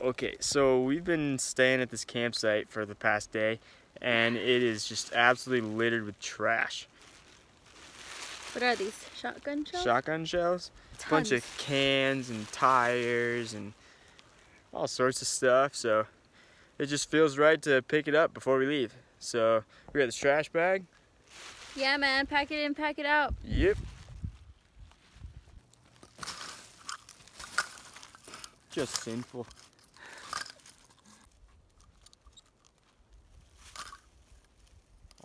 Okay, so we've been staying at this campsite for the past day and it is just absolutely littered with trash. What are these? Shotgun shells? Shotgun shells? A bunch of cans and tires and all sorts of stuff. So it just feels right to pick it up before we leave. So we got this trash bag. Yeah, man, pack it in, pack it out. Yep. Just sinful.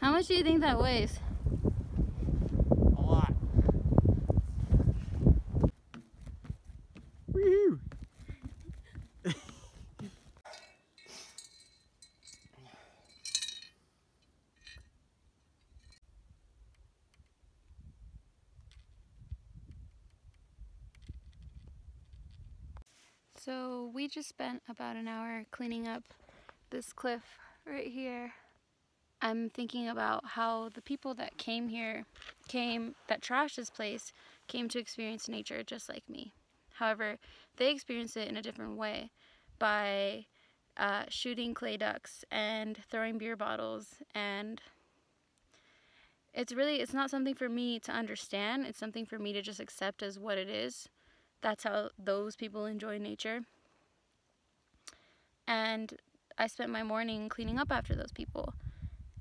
How much do you think that weighs? A lot. Woohoo! So we just spent about an hour cleaning up this cliff right here. I'm thinking about how the people that came here, came, that trashed this place, came to experience nature just like me. However, they experienced it in a different way by uh, shooting clay ducks and throwing beer bottles and it's really it's not something for me to understand. It's something for me to just accept as what it is. That's how those people enjoy nature. And i spent my morning cleaning up after those people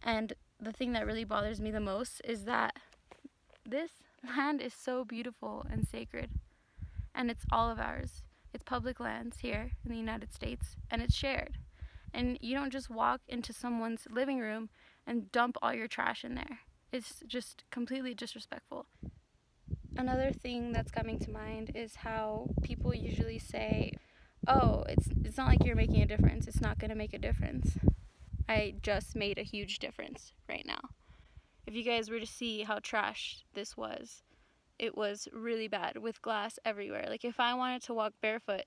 and the thing that really bothers me the most is that this land is so beautiful and sacred. And it's all of ours. It's public lands here in the united states and it's shared. And you don't just walk into someone's living room and dump all your trash in there. It's just completely disrespectful. Another thing that's coming to mind is how people usually say, "Oh, it's it's not like you're making a difference. It's not going to make a difference." I just made a huge difference right now. If you guys were to see how trash this was, it was really bad with glass everywhere. Like if I wanted to walk barefoot,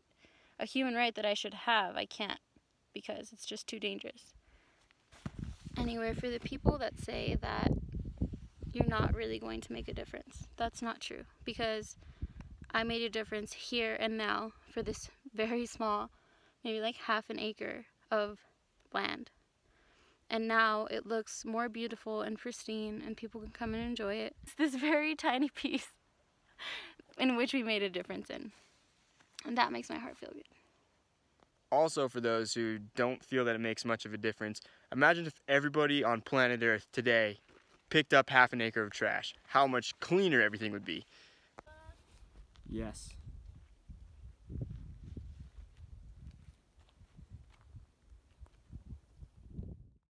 a human right that I should have, I can't because it's just too dangerous. Anyway, for the people that say that you're not really going to make a difference. That's not true because I made a difference here and now for this very small, maybe like half an acre of land. And now it looks more beautiful and pristine and people can come and enjoy it. It's this very tiny piece in which we made a difference in. And that makes my heart feel good. Also, for those who don't feel that it makes much of a difference, imagine if everybody on planet Earth today picked up half an acre of trash, how much cleaner everything would be. Yes.